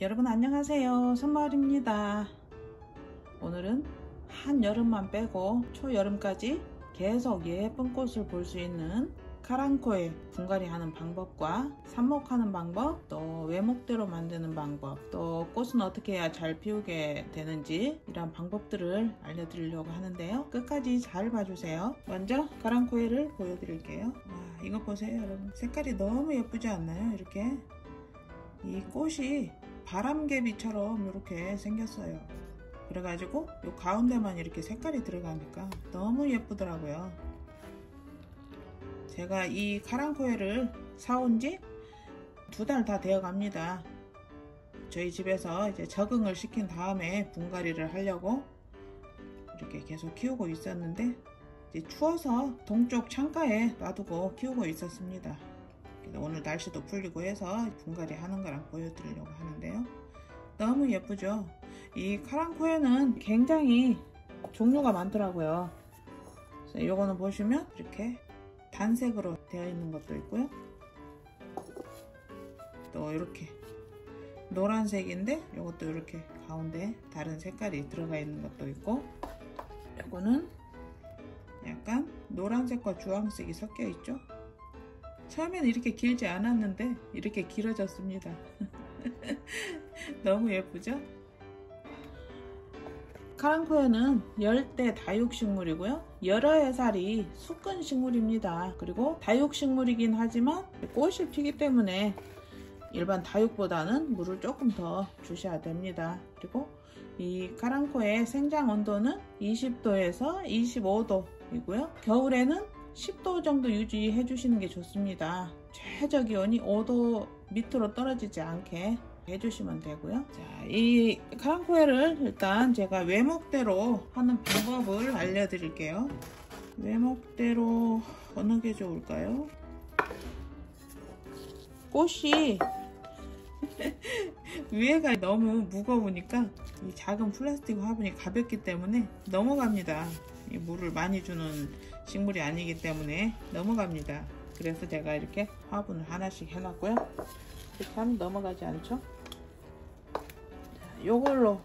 여러분 안녕하세요. 선마을입니다. 오늘은 한여름만 빼고 초여름까지 계속 예쁜 꽃을 볼 수 있는 카랑코에 분갈이 하는 방법과 삽목하는 방법 또 외목대로 만드는 방법 또 꽃은 어떻게 해야 잘 피우게 되는지 이런 방법들을 알려드리려고 하는데요. 끝까지 잘 봐주세요. 먼저 카랑코에를 보여드릴게요. 와 이거 보세요 여러분. 색깔이 너무 예쁘지 않나요? 이렇게. 이 꽃이 바람개비처럼 이렇게 생겼어요. 그래가지고 이 가운데만 이렇게 색깔이 들어가니까 너무 예쁘더라고요. 제가 이 카랑코에를 사온 지 두 달 다 되어 갑니다. 저희 집에서 이제 적응을 시킨 다음에 분갈이를 하려고 이렇게 계속 키우고 있었는데 추워서 동쪽 창가에 놔두고 키우고 있었습니다 오늘 날씨도 풀리고 해서 분갈이 하는 거랑 보여드리려고 하는데요. 너무 예쁘죠? 이 카랑코에는 굉장히 종류가 많더라고요. 요거는 보시면 이렇게 단색으로 되어 있는 것도 있고요. 또 이렇게 노란색인데 이것도 이렇게 가운데 다른 색깔이 들어가 있는 것도 있고 요거는 약간 노란색과 주황색이 섞여 있죠 처음에는 이렇게 길지 않았는데 이렇게 길어졌습니다. 너무 예쁘죠? 카랑코에는 열대 다육식물이고요. 여러 해살이 수根식물입니다. 그리고 다육식물이긴 하지만 꽃이 피기 때문에 일반 다육보다는 물을 조금 더 주셔야 됩니다. 그리고 이 카랑코의 생장 온도는 20도에서 25도이고요. 겨울에는 10도 정도 유지해 주시는 게 좋습니다. 최저 기온이 5도 밑으로 떨어지지 않게 해주시면 되고요. 자, 이 카랑코에를 일단 제가 외목대로 하는 방법을 알려드릴게요. 외목대로 어느 게 좋을까요? 꽃이 위에가 너무 무거우니까 이 작은 플라스틱 화분이 가볍기 때문에 넘어갑니다. 물을 많이 주는 식물이 아니기 때문에 넘어갑니다. 그래서 제가 이렇게 화분을 하나씩 해놨고요. 이렇게 하면 넘어가지 않죠? 자, 요걸로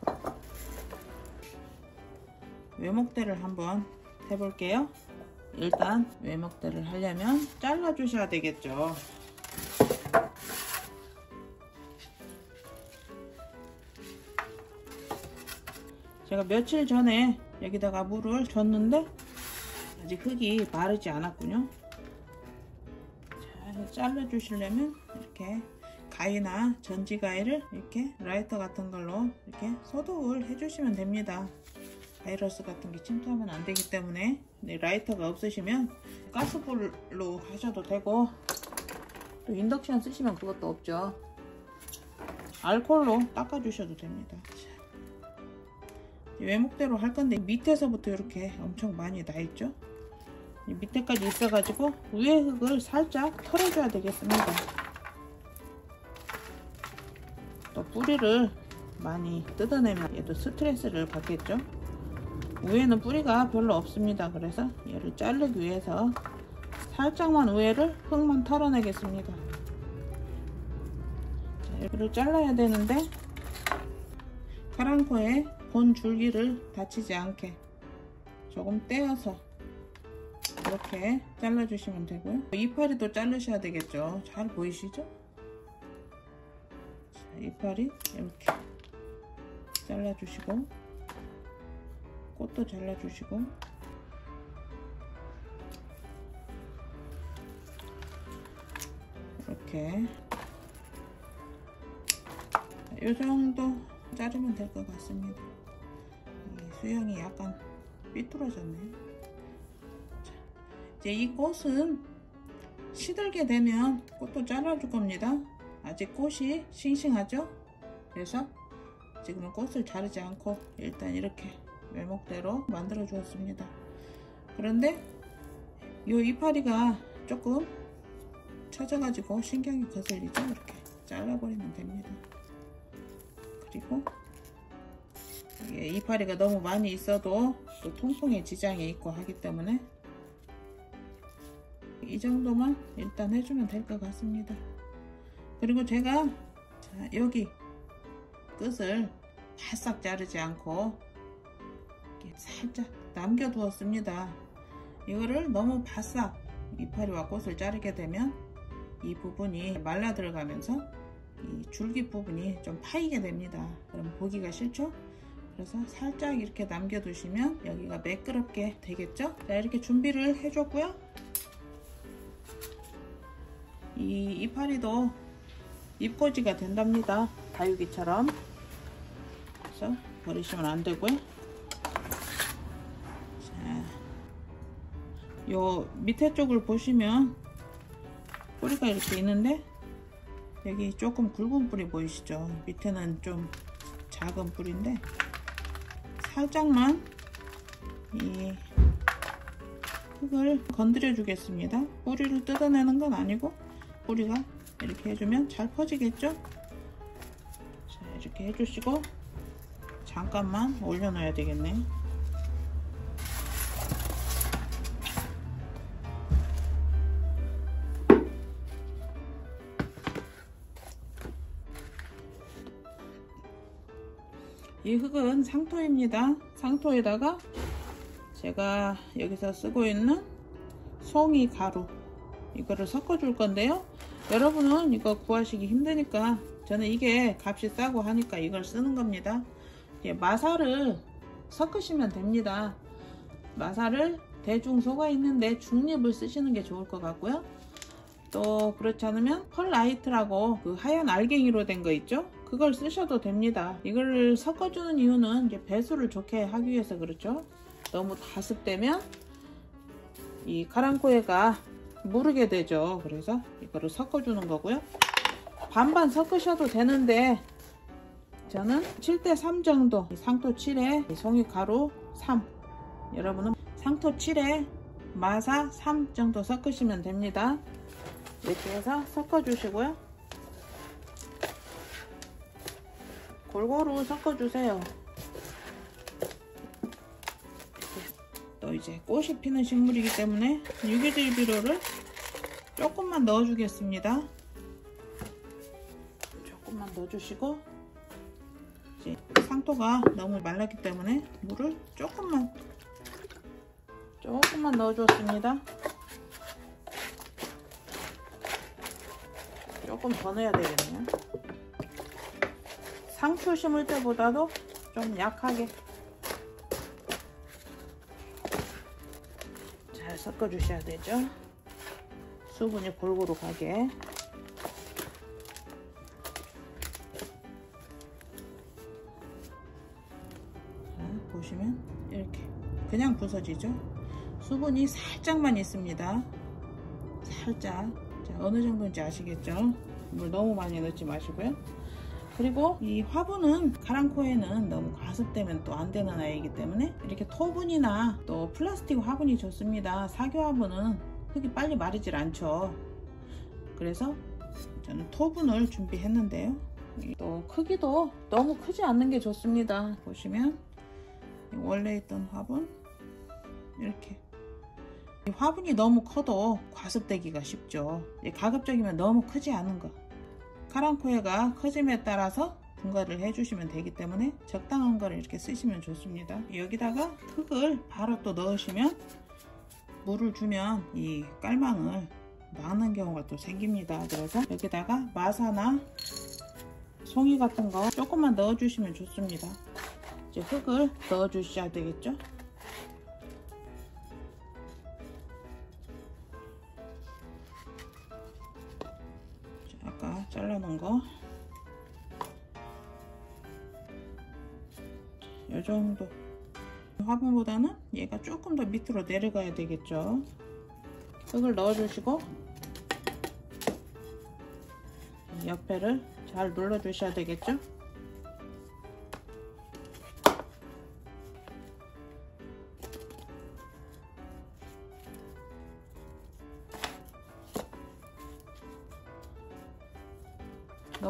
외목대를 한번 해볼게요. 일단 외목대를 하려면 잘라 주셔야 되겠죠. 제가 며칠 전에 여기다가 물을 줬는데 아직 흙이 마르지 않았군요. 자 잘라 주시려면 이렇게 가위나 전지가위를 이렇게 라이터 같은 걸로 이렇게 소독을 해주시면 됩니다. 바이러스 같은 게 침투하면 안 되기 때문에. 네, 라이터가 없으시면 가스불로 하셔도 되고 또 인덕션 쓰시면 그것도 없죠. 알콜로 닦아 주셔도 됩니다. 외목대로 할 건데 밑에서부터 이렇게 엄청 많이 나 있죠 밑에까지 있어가지고 위에 흙을 살짝 털어줘야 되겠습니다. 또 뿌리를 많이 뜯어내면 얘도 스트레스를 받겠죠? 위에는 뿌리가 별로 없습니다. 그래서 얘를 자르기 위해서 살짝만 위에를 흙만 털어내겠습니다. 자, 얘를 잘라야 되는데 카랑코에 본 줄기를 다치지 않게 조금 떼어서 이렇게 잘라주시면 되고요. 이파리도 자르셔야 되겠죠? 잘 보이시죠? 자, 이파리 이렇게 잘라주시고 꽃도 잘라주시고. 이렇게. 이 정도 자르면 될 것 같습니다. 수영이 약간 삐뚤어졌네. 자, 이제 이 꽃은 시들게 되면 꽃도 잘라줄 겁니다. 아직 꽃이 싱싱하죠? 그래서 지금은 꽃을 자르지 않고 일단 이렇게 외목대로 만들어 주었습니다. 그런데 이 이파리가 조금 처져가지고 신경이 거슬리죠? 이렇게 잘라버리면 됩니다. 그리고 이파리가 너무 많이 있어도 또 통풍에 지장이 있고 하기 때문에 이 정도만 일단 해주면 될 것 같습니다. 그리고 제가 자, 여기 끝을 바싹 자르지 않고 살짝 남겨두었습니다. 이거를 너무 바싹 이파리와 꽃을 자르게 되면 이 부분이 말라 들어가면서 이 줄기 부분이 좀 파이게 됩니다. 그럼 보기가 싫죠? 그래서 살짝 이렇게 남겨두시면 여기가 매끄럽게 되겠죠? 자 이렇게 준비를 해줬고요. 이 이파리도 잎꽂이가 된답니다. 다육이처럼 그래서 버리시면 안 되고요. 자, 요 밑에 쪽을 보시면 뿌리가 이렇게 있는데 여기 조금 굵은 뿌리 보이시죠? 밑에는 좀 작은 뿌리인데 살짝만 이 흙을 건드려 주겠습니다. 뿌리를 뜯어내는 건 아니고 뿌리가 이렇게 해주면 잘 퍼지겠죠? 자 이렇게 해주시고 잠깐만 올려놔야 되겠네. 이 흙은 상토입니다. 상토에다가 제가 여기서 쓰고 있는 송이 가루 이거를 섞어 줄 건데요. 여러분은 이거 구하시기 힘드니까 저는 이게 값이 싸고 하니까 이걸 쓰는 겁니다. 마사를 섞으시면 됩니다. 마사를 대중 속아 있는데 중립을 쓰시는 게 좋을 것 같고요. 또 그렇지 않으면 펄라이트라고 그 하얀 알갱이로 된 거 있죠? 그걸 쓰셔도 됩니다. 이걸 섞어주는 이유는 이제 배수를 좋게 하기 위해서 그렇죠. 너무 다습되면 이 카랑코에가 무르게 되죠. 그래서 이거를 섞어주는 거고요. 반반 섞으셔도 되는데 저는 7대 3 정도 상토 7에 송이가루 3 여러분은 상토 7에 마사 3 정도 섞으시면 됩니다. 이렇게 해서 섞어주시고요. 골고루 섞어주세요. 또 이제 꽃이 피는 식물이기 때문에 유기질 비료를 조금만 넣어주겠습니다. 조금만 넣어주시고 이제 상토가 너무 말랐기 때문에 물을 조금만 조금만 넣어줬습니다. 조금 더 넣어야 되겠네요. 상추 심을 때보다도 좀 약하게 섞어 주셔야 되죠. 수분이 골고루 가게. 자, 보시면 이렇게 그냥 부서지죠. 수분이 살짝만 있습니다. 살짝. 자, 어느 정도인지 아시겠죠? 물 너무 많이 넣지 마시고요. 그리고 이 화분은 카랑코에는 너무 과습되면 또 안 되는 아이이기 때문에 이렇게 토분이나 또 플라스틱 화분이 좋습니다. 사교 화분은 흙이 빨리 마르질 않죠. 그래서 저는 토분을 준비했는데요. 또 크기도 너무 크지 않는 게 좋습니다. 보시면 원래 있던 화분 이렇게 화분이 너무 커도 과습되기가 쉽죠. 가급적이면 너무 크지 않은 거. 카랑코에가 커짐에 따라서 분갈이를 해주시면 되기 때문에 적당한 거를 이렇게 쓰시면 좋습니다. 여기다가 흙을 바로 또 넣으시면 물을 주면 이 깔망을 막는 경우가 또 생깁니다. 그래서 여기다가 마사나 송이 같은 거 조금만 넣어주시면 좋습니다. 이제 흙을 넣어주셔야 되겠죠? 잘라놓은 거. 이 정도. 화분보다는 얘가 조금 더 밑으로 내려가야 되겠죠. 흙을 넣어주시고 옆에를 잘 눌러주셔야 되겠죠.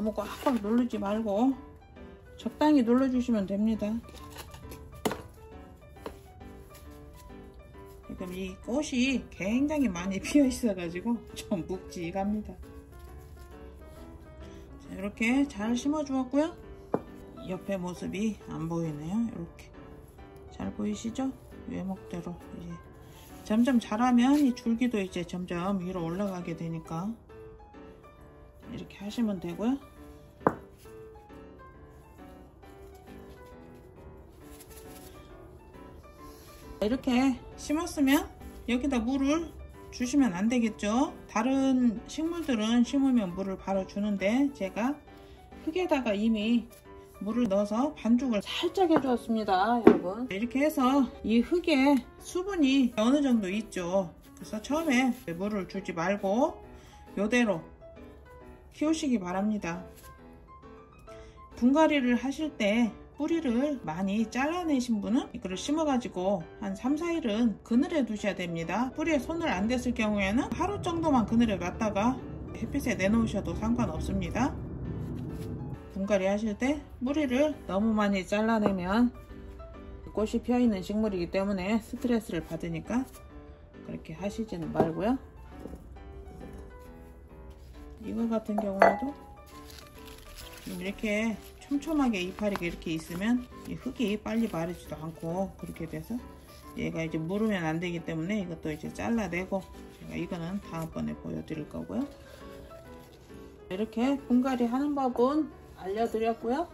너무 꽉꽉 누르지 말고 적당히 눌러주시면 됩니다. 지금 이 꽃이 굉장히 많이 피어 있어가지고 좀 묵직합니다. 자, 이렇게 잘 심어 주었고요. 옆에 모습이 안 보이네요. 이렇게 잘 보이시죠? 외목대로 이제 점점 자라면 이 줄기도 이제 점점 위로 올라가게 되니까 이렇게 하시면 되고요. 이렇게 심었으면 여기다 물을 주시면 안 되겠죠? 다른 식물들은 심으면 물을 바로 주는데 제가 흙에다가 이미 물을 넣어서 반죽을 살짝 해주었습니다 여러분. 이렇게 해서 이 흙에 수분이 어느 정도 있죠? 그래서 처음에 물을 주지 말고 이대로 키우시기 바랍니다. 분갈이를 하실 때 뿌리를 많이 잘라내신 분은 이거를 심어가지고 한 3, 4일은 그늘에 두셔야 됩니다. 뿌리에 손을 안 댔을 경우에는 하루 정도만 그늘에 놨다가 햇빛에 내놓으셔도 상관없습니다. 분갈이 하실 때 뿌리를 너무 많이 잘라내면 꽃이 피어있는 식물이기 때문에 스트레스를 받으니까 그렇게 하시지는 말고요. 이거 같은 경우에도 이렇게 촘촘하게 이파리가 이렇게 있으면 이 흙이 빨리 마르지도 않고 그렇게 돼서 얘가 이제 무르면 안 되기 때문에 이것도 이제 잘라내고 제가 이거는 다음번에 보여드릴 거고요. 이렇게 분갈이 하는 법은 알려드렸고요.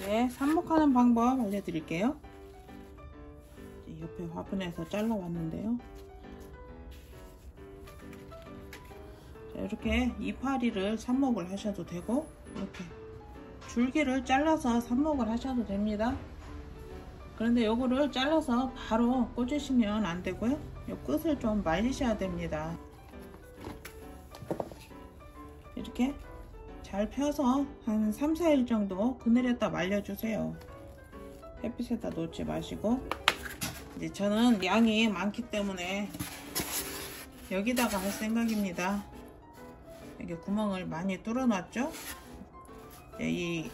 이제 삽목하는 방법 알려드릴게요. 옆에 화분에서 잘라왔는데요. 이렇게 이파리를 삽목을 하셔도 되고 이렇게 줄기를 잘라서 삽목을 하셔도 됩니다. 그런데 요거를 잘라서 바로 꽂으시면 안 되고요. 요 끝을 좀 말리셔야 됩니다. 이렇게 잘 펴서 한 3, 4일 정도 그늘에다 말려주세요. 햇빛에다 놓지 마시고. 이제 저는 양이 많기 때문에 여기다가 할 생각입니다 이렇게 구멍을 많이 뚫어 놨죠? 이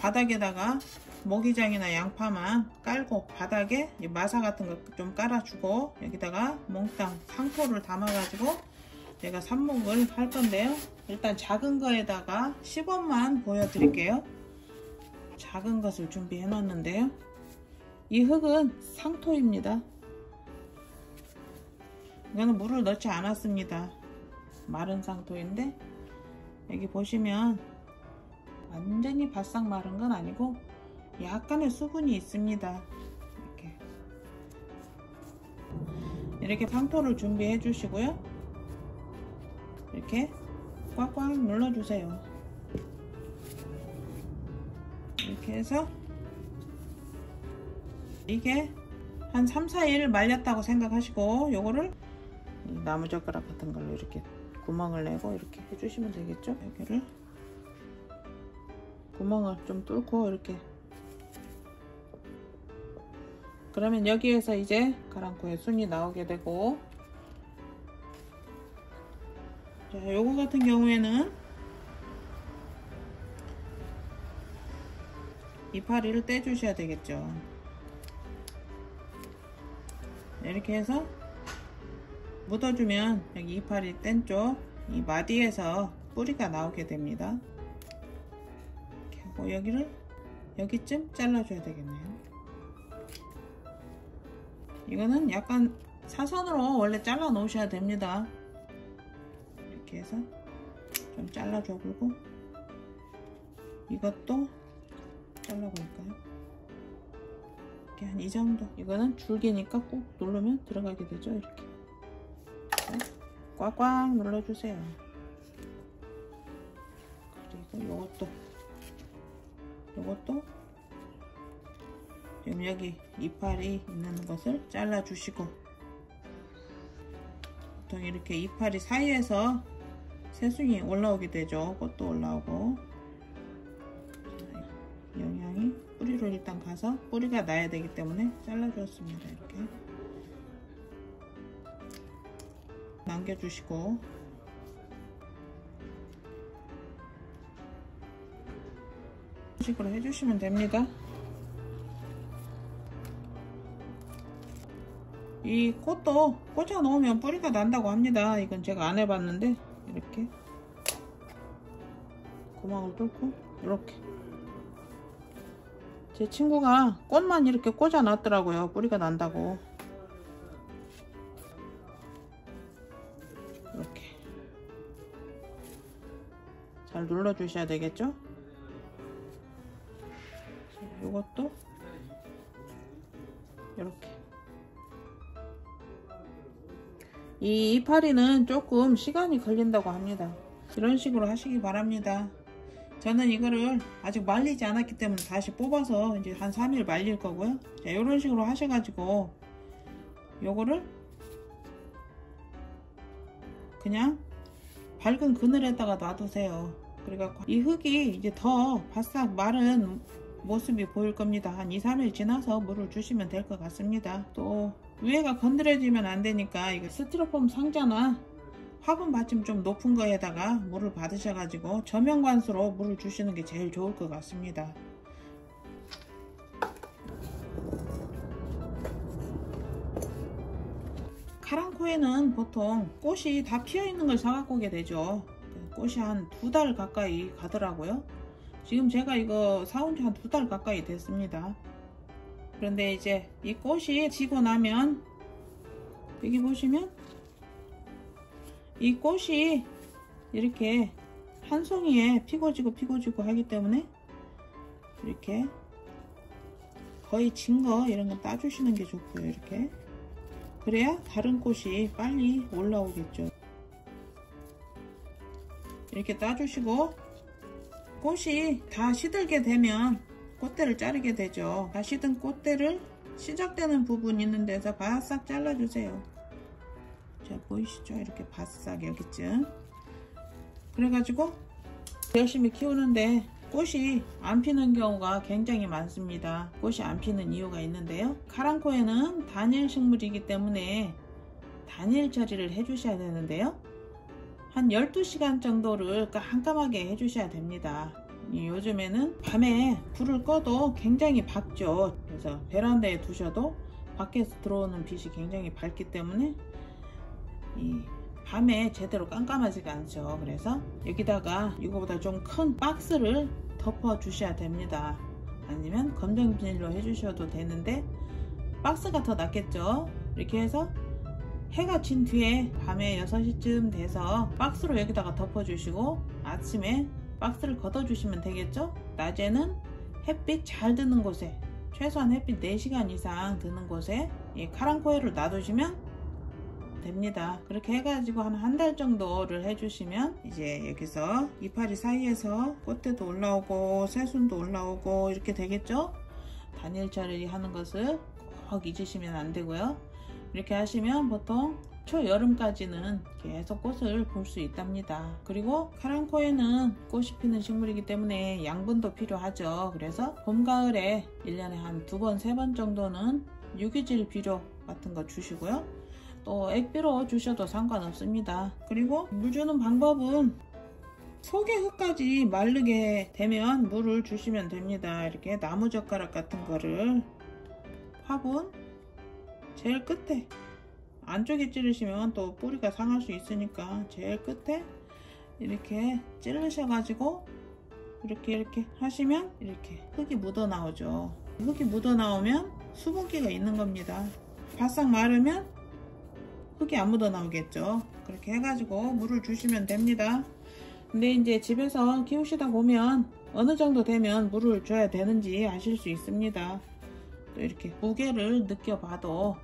바닥에다가 모기장이나 양파만 깔고 바닥에 마사 같은 거 좀 깔아주고 여기다가 몽땅 상토를 담아 가지고 제가 삽목을 할 건데요. 일단 작은 거에다가 시범만 보여드릴게요. 작은 것을 준비해 놨는데요. 이 흙은 상토입니다. 이거는 물을 넣지 않았습니다 마른 상토인데 여기 보시면 완전히 바싹 마른 건 아니고 약간의 수분이 있습니다. 이렇게. 이렇게 상토를 준비해 주시고요. 이렇게 꽉꽉 눌러 주세요. 이렇게 해서 이게 한 3, 4일 말렸다고 생각하시고 요거를 나무젓가락 같은 걸로 이렇게 구멍을 내고 이렇게 해주시면 되겠죠? 여기를. 구멍을 좀 뚫고 이렇게. 그러면 여기에서 이제 가랑코에 순이 나오게 되고. 자 요거 같은 경우에는 이파리를 떼주셔야 되겠죠. 이렇게 해서 묻어주면 여기 이파리 뗀 쪽 이 마디에서 뿌리가 나오게 됩니다. 이렇게 하고 여기를 여기쯤 잘라줘야 되겠네요. 이거는 약간 사선으로 원래 잘라 놓으셔야 됩니다. 이렇게 해서 좀 잘라줘 보고 이것도 잘라볼까요? 이렇게 한 이 정도 이거는 줄기니까 꾹 누르면 들어가게 되죠 이렇게 꽉꽉 눌러주세요. 그리고 요것도 요것도 지금 여기 이파리 있는 것을 잘라주시고 보통 이렇게 이파리 사이에서 새순이 올라오게 되죠. 꽃도 올라오고 영양이 뿌리로 일단 가서 뿌리가 나야 되기 때문에 잘라주었습니다. 이렇게 남겨주시고. 이런 식으로 해주시면 됩니다. 이 꽃도 꽂아 놓으면 뿌리가 난다고 합니다. 이건 제가 안 해봤는데 이렇게. 구멍을 뚫고 이렇게. 제 친구가 꽃만 이렇게 꽂아 놨더라고요. 뿌리가 난다고 눌러 주셔야 되겠죠? 이것도 이렇게. 이 이파리는 조금 시간이 걸린다고 합니다. 이런 식으로 하시기 바랍니다. 저는 이거를 아직 말리지 않았기 때문에 다시 뽑아서 이제 한 3일 말릴 거고요. 자, 이런 식으로 하셔가지고 요거를 그냥 밝은 그늘에다가 놔두세요 그래갖고 이 흙이 이제 더 바싹 마른 모습이 보일 겁니다 한 2, 3일 지나서 물을 주시면 될 것 같습니다 또 위에가 건드려지면 안 되니까 이거 스티로폼 상자나 화분 받침 좀 높은 거에다가 물을 받으셔가지고 저명관수로 물을 주시는 게 제일 좋을 것 같습니다. 카랑코에는 보통 꽃이 다 피어 있는 걸 사갖고 오게 되죠. 꽃이 한 두 달 가까이 가더라고요. 지금 제가 이거 사온 지 한 두 달 가까이 됐습니다. 그런데 이제 이 꽃이 지고 나면 여기 보시면 이 꽃이 이렇게 한 송이에 피고 지고 피고 지고 하기 때문에 이렇게 거의 진 거 이런 거 따주시는 게 좋고요 이렇게 그래야 다른 꽃이 빨리 올라오겠죠 이렇게 따주시고 꽃이 다 시들게 되면 꽃대를 자르게 되죠. 다 시든 꽃대를 시작되는 부분 있는 데서 바싹 잘라주세요. 자 보이시죠? 이렇게 바싹 여기쯤. 그래가지고 열심히 키우는데 꽃이 안 피는 경우가 굉장히 많습니다. 꽃이 안 피는 이유가 있는데요. 카랑코에는 단일 식물이기 때문에 단일 처리를 해 주셔야 되는데요 한 12시간 정도를 깜깜하게 해 주셔야 됩니다. 요즘에는 밤에 불을 꺼도 굉장히 밝죠. 그래서 베란다에 두셔도 밖에서 들어오는 빛이 굉장히 밝기 때문에 이 밤에 제대로 깜깜하지가 않죠. 그래서 여기다가 이거보다 좀 큰 박스를 덮어 주셔야 됩니다. 아니면 검정 비닐로 해주셔도 되는데 박스가 더 낫겠죠? 이렇게 해서 해가 진 뒤에 밤에 6시쯤 돼서 박스로 여기다가 덮어 주시고 아침에 박스를 걷어 주시면 되겠죠? 낮에는 햇빛 잘 드는 곳에 최소한 햇빛 4시간 이상 드는 곳에 이 카랑코에를 놔두시면 됩니다. 그렇게 해가지고 한 한 달 정도를 해주시면 이제 여기서 이파리 사이에서 꽃대도 올라오고 새순도 올라오고 이렇게 되겠죠? 단일 처리 하는 것을 꼭 잊으시면 안 되고요 이렇게 하시면 보통 초여름까지는 계속 꽃을 볼 수 있답니다 그리고 카랑코에는 꽃이 피는 식물이기 때문에 양분도 필요하죠 그래서 봄 가을에 1년에 한 두 번 세 번 정도는 유기질 비료 같은 거 주시고요 또 액비로 주셔도 상관없습니다. 그리고 물 주는 방법은 속의 흙까지 마르게 되면 물을 주시면 됩니다. 이렇게 나무젓가락 같은 거를 화분 제일 끝에. 안쪽에 찌르시면 또 뿌리가 상할 수 있으니까 제일 끝에 이렇게 찌르셔 가지고 이렇게 이렇게 하시면 이렇게 흙이 묻어 나오죠. 흙이 묻어 나오면 수분기가 있는 겁니다. 바싹 마르면 흙이 안 묻어 나오겠죠. 그렇게 해가지고 물을 주시면 됩니다. 근데 이제 집에서 키우시다 보면 어느 정도 되면 물을 줘야 되는지 아실 수 있습니다 또 이렇게 무게를 느껴봐도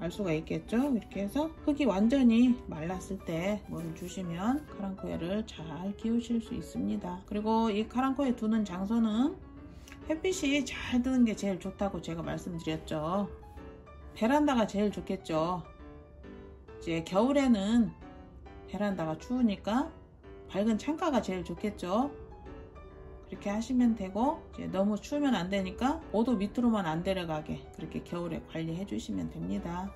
알 수가 있겠죠? 이렇게 해서 흙이 완전히 말랐을 때 물을 주시면 카랑코에를 잘 키우실 수 있습니다. 그리고 이 카랑코에 두는 장소는 햇빛이 잘 드는 게 제일 좋다고 제가 말씀드렸죠. 베란다가 제일 좋겠죠. 이제 겨울에는 베란다가 추우니까 밝은 창가가 제일 좋겠죠. 그렇게 하시면 되고 너무 추우면 안 되니까 5도 밑으로만 안 내려가게 그렇게 겨울에 관리해 주시면 됩니다.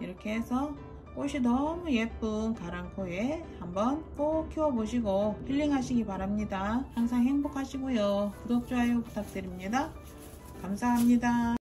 이렇게 해서 꽃이 너무 예쁜 가랑코에 한번 꼭 키워보시고 힐링하시기 바랍니다. 항상 행복하시고요. 구독, 좋아요 부탁드립니다. 감사합니다.